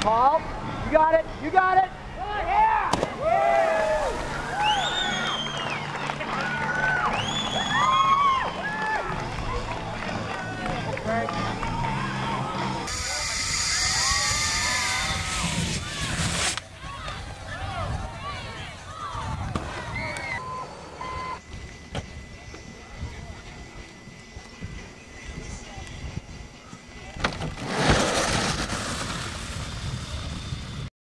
Paul. You got it. You got it. Yeah. Yeah.